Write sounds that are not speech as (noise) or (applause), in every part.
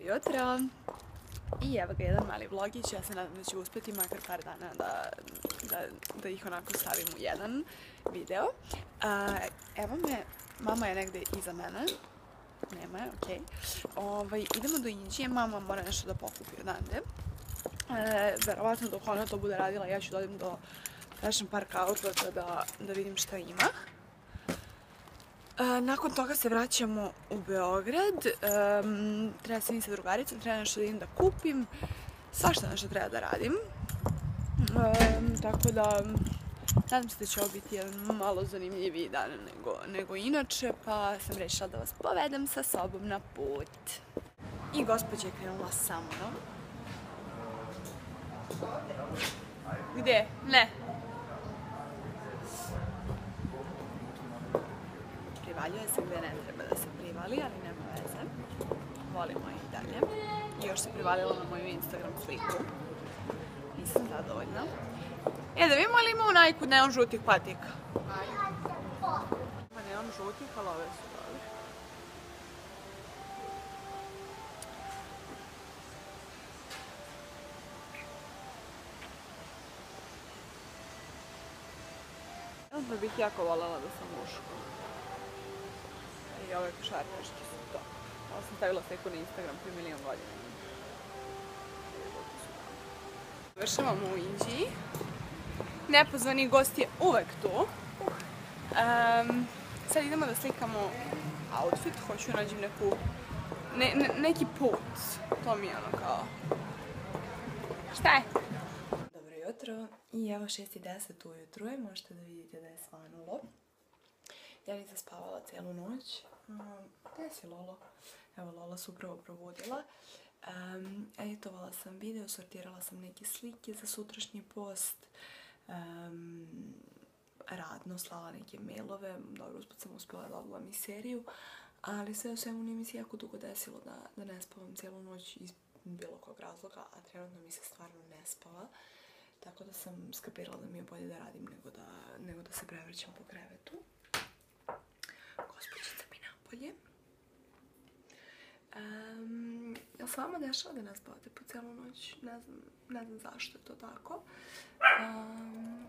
Jutro. I evo ga jedan mali vlogić, ja se nadam da ću uspeti makar par dana da, da, da ih onako stavim u jedan video. A, evo me, mama je negde iza mene, nema je, okej. Ovaj, idemo do Inđije, mama mora nešto da pokupi odande. E, verovatno dok ona to bude radila, ja ću da odem do Fashion Park Outleta da, da vidim šta ima. E, nakon toga se vraćamo u Beograd. E, treba se mi sa drugaricom, treba nešto da idem da kupim. Svašta nešto treba da radim. E, tako da, nadam se da će ovo biti jedan malo zanimljiviji dan nego, nego inače, pa sam rešila da vas povedem sa sobom na put. I gospođa je krenula sa mnom. Gde? Ne. Privaljuje se gde ne treba da se privali, ali nema veze. Volimo je i dalje. I još se privalila na moju Instagram sliku. Nisam zadovoljna. E, da vidimo ali ima u najku neon žutih patika. Ima neon žutih, ali ove su dobre. Onda bih jako voljela da sam muško. I ove košarkaške su to. Ovo sam stavila sliku na Instagram prije milion godina. Završavamo u Inđiji. Nepozvani gost je uvek tu. Um, sad idemo da slikamo outfit. Hoću da nađem neku, ne, ne, neki put. To mi je ono kao... Šta je? Dobro jutro. I evo 6.10 ujutru je. Možete da vidite da je svanulo. Ja nisam spavala celu noć. Gde si Lolo? Evo, Lola se upravo probudila. Um, editovala sam video, sortirala sam neke slike za sutrašnji post. Um, radno slala neke mailove. Dobro, uspod sam uspjela da odgledam i seriju. Ali sve u svemu nije mi se jako dugo desilo da, da ne spavam cijelu noć iz bilo kog razloga, a trenutno mi se stvarno ne spava. Tako da sam skapirala da mi je bolje da radim nego da, nego da se prevrćam po krevetu napolje. Um, jel se vama dešava da ne spavate po celu noć? Ne znam, ne znam zašto je to tako. Um,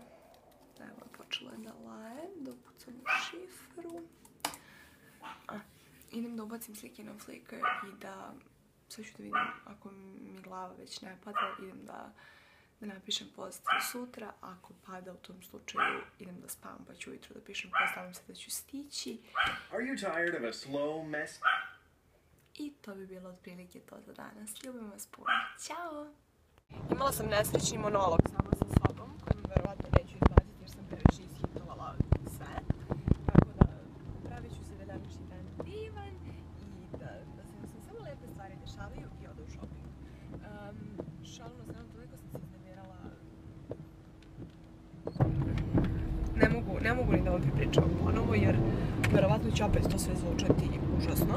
evo, počela je da laje, da upucam u šifru. A, idem da ubacim slike na Flickr i da, sad ću da vidim, ako mi glava već ne pada, idem da da napišem post sutra, ako pada u tom slučaju idem da spavam pa ću ujutro da pišem post, nadam se da ću stići. Are you tired of a slow mess? I to bi bilo otprilike to za danas. Ljubim vas puno. Ćao! Imala sam nesrećni monolog sama sa sobom, koji verovatno neću izbaciti jer sam previše ishitovala sve. Tako da pravit ću se da današnji dan divan i da, da se mi samo lepe stvari dešavaju i oda u shopping. Um, toliko sam se iznervirala. Ne mogu, ne da vam pripričam ponovo, jer verovatno će opet to sve zvučati užasno.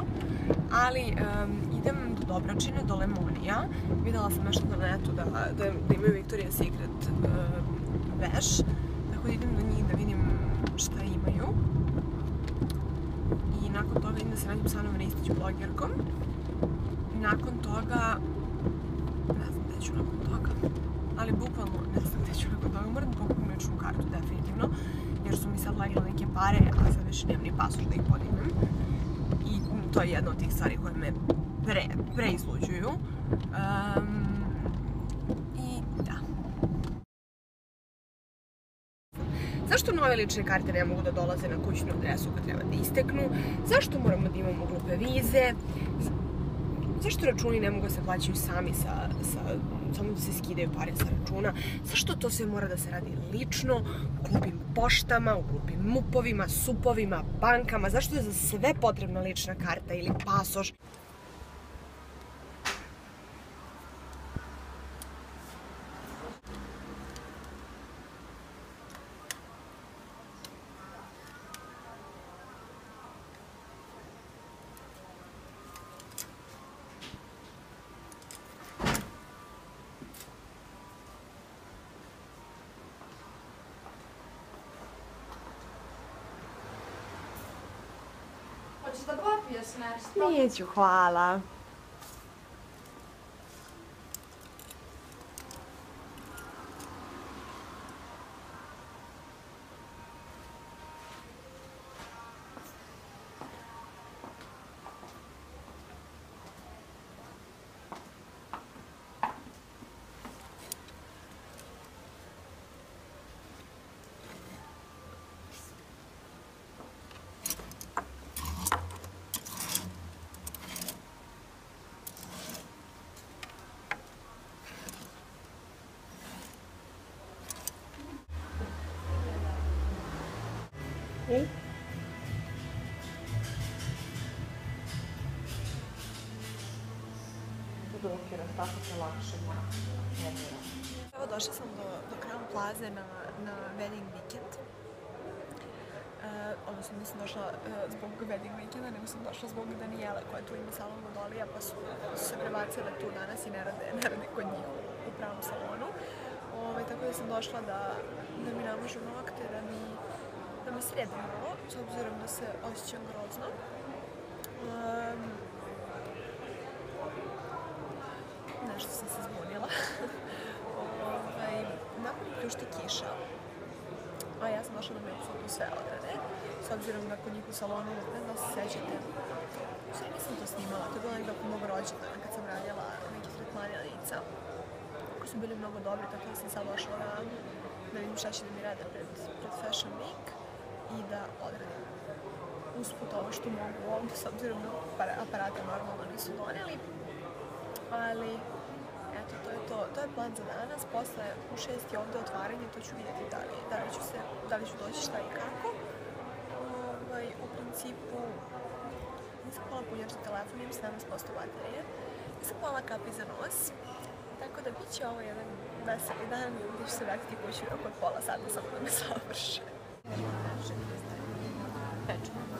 Ali um, idem do Dobračine, do Lemonija. Videla sam nešto na netu da, da, da imaju Victoria's Secret um, veš. Tako da idem do njih da vidim šta imaju. I nakon toga idem da se radim sa Anom Ristić blogerkom. Nakon toga ne znam gde ću nakon toga. Ali bukvalno ne znam gde ću nakon toga. Moram da pokupim ličnu kartu, definitivno. Jer su mi sad legile neke pare, a sad više nemam ni pasoš da ih podignem. I to je jedna od tih stvari koje me pre, preizluđuju. Um, I da. Zašto nove lične karte ne mogu da dolaze na kućnu adresu kad treba da isteknu? Zašto moramo da imamo glupe vize? Zašto računi ne mogu da se plaćaju sami sa, sa, samo da se skidaju pare sa računa, zašto to sve mora da se radi lično, u glupim poštama, u glupim mupovima, supovima, bankama, zašto je za sve potrebna lična karta ili pasoš? 没一句话了。Blokirati, tako se lakše planira. Evo došla sam do, do Crown Plaze na, na wedding weekend. Uh, odnosno nisam došla uh, zbog wedding weekenda, nego sam došla zbog Danijele koja tu ima salon Vodolija, pa su, se prebacile tu danas i ne rade, ne rade kod njih u, pravom salonu. Ove, tako da sam došla da, da mi namažu nokte, da mi, da mi srede malo, s obzirom da se osjećam grozno. Um, nešto sam se zbunila. (laughs) ovaj, nakon pljušti kiša, a ja sam došla da me tu sve odrade, s obzirom da kod njih u salonu, ne da se sećate, sve nisam to snimala, to je bilo nekako mog rođendana kad sam radila neke tretmane lica, koji su bili mnogo dobri, tako da sam sad došla da, da vidim šta će da mi rade pred, pred Fashion Week i da odradim usput ovo što mogu ovdje, s obzirom da apara- aparata normalno nisu doneli, ali to to. Je plan za danas. Posle u šest je ovde otvaranje, to ću vidjeti da li, da li, ću, se, da li ću doći šta i kako. Ovaj, u principu, nisam pala punjač za telefon, imam 17% baterije. Nisam pala kapi za nos. Tako da bit će ovo jedan veseli dan gdje ću se vratiti kući od pola sata samo da me (laughs) savrše. Pečenku.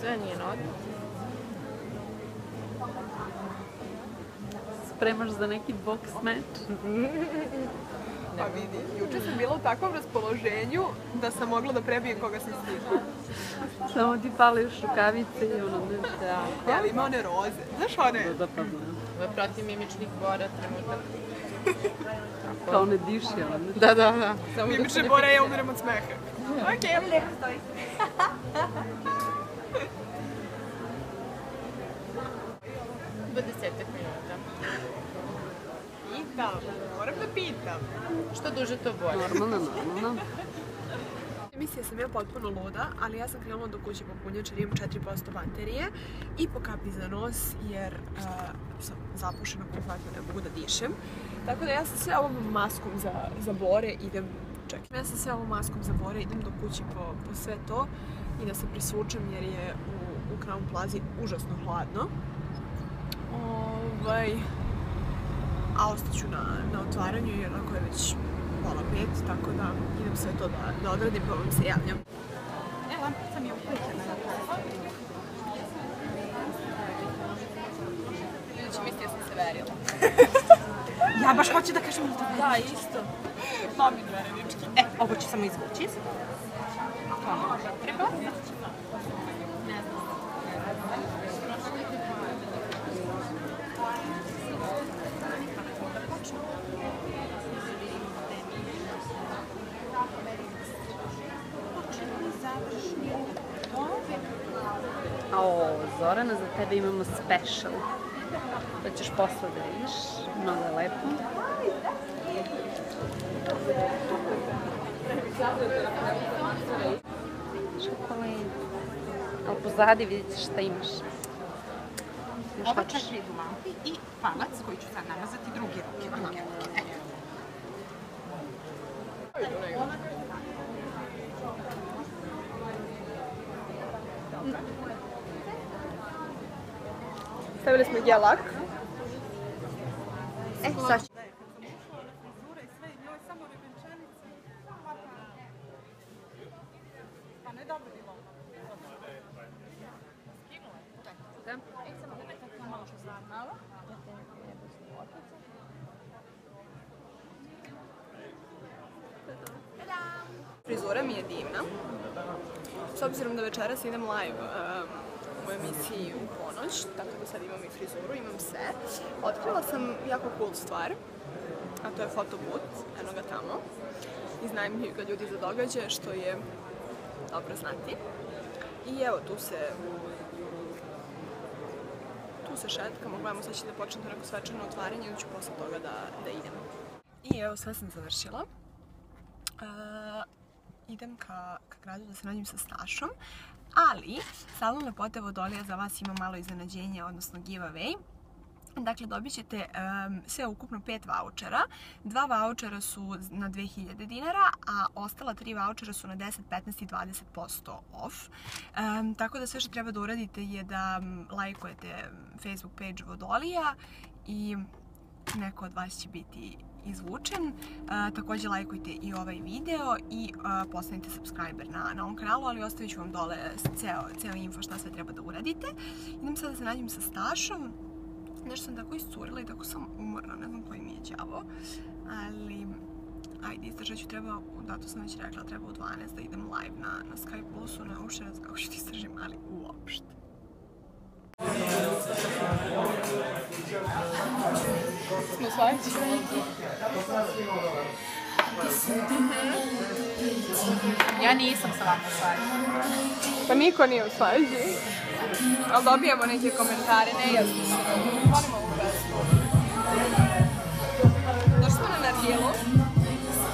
Sve njen odmah. Spremaš za neki boks meč? Pa vidi, juče sam bila u takvom raspoloženju da sam mogla da prebijem koga se stigla. Samo ti pališ rukavice i ono ne Tako. Ali ima one roze. Znaš one? da da pa znam. Ovo je protiv mimičnih bora trenutak. (laughs) Kao ne diši, ono. Da, da, da. Samo da Mimične bore, ja umiram od smeha. Okej. (laughs) Do desetak minuta. Pitam, moram da pitam. Što duže to bolje. Normalno, normalno. (laughs) Mislila sam ja potpuno luda, ali ja sam krenula do kuće po punjač jer imam 4% baterije i po kapi za nos jer uh, sam zapušena kompletno, ne mogu da dišem. Tako da ja sa sve ovom maskom za, za bore idem, čekaj, ja sa sve ovom maskom za bore idem do kuće po, po sve to i da se presvučem jer je u, u Crown Plazi užasno hladno. Ovaj, a ostaću na, na otvaranju jer ako je već pola pet, tako da idem sve to da, da odradim pa vam se javljam. E, lampica mi je uključena na telefon. Ljudi će misliti da sam se verila. (laughs) Ja baš hoću da kažem da to Da, isto. Mami verenički. E, ovo ću samo izvući. To može treba. Zorana, za tebe imamo special. To ćeš posle da vidiš. Mnogo je lepo. Šokolade. Ali pozadi vidjet ćeš šta imaš. Još Ova četiri idu lampi i palac koji ću sad namazati druge ruke. Druge ruke. E. Stavili smo gelak. E, sad ću. Frizura mi je divna. S obzirom da večeras idem live um, u emisiji u ponoć, tako da sad imam i frizuru, imam sve. Otkrila sam jako cool stvar, a to je fotobut, eno ga tamo. Iznajmljuju ga ljudi za događaje, što je dobro znati. I evo, tu se tu se šetkamo, gledamo sad će da počne to neko svečano otvaranje, onda ću posle toga da, da idem. I evo, sve sam završila. Uh, idem ka, ka gradu da se nađem sa Stašom, ali Salon lepote Vodolija za vas ima malo iznenađenja, odnosno giveaway. Dakle, dobit ćete um, sve ukupno pet vouchera. Dva vouchera su na 2000 dinara, a ostala tri vouchera su na 10, 15 i 20% off. Um, tako da sve što treba da uradite je da lajkujete Facebook page Vodolija i neko od vas će biti izvučen. Takođe lajkujte i ovaj video i uh, postanite subscriber na, na ovom kanalu, ali ostavit ću vam dole ceo, ceo info šta sve treba da uradite. Idem sad da se nađem sa Stašom. Nešto sam tako iscurila i tako sam umorna, ne znam koji mi je đavo. Ali, ajde, istražat ću, treba, dato sam već rekla, treba u 12 da idem live na, na Skype Plusu, ne uopšte ne znam kako ću ti istražim, ali uopšte. Ja nisam sa vama svađa. Pa niko nije u svađi. Ali dobijamo neke komentare, nejasni su. Volim ovu pesmu. Došli smo na Nargilu.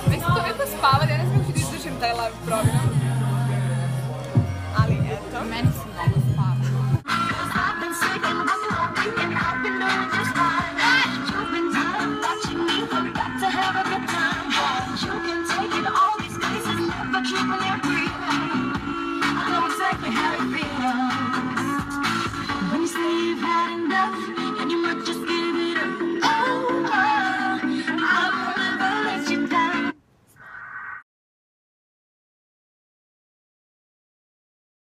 Već sam toliko ne znam kako ću da izdržim taj live program. Thank you.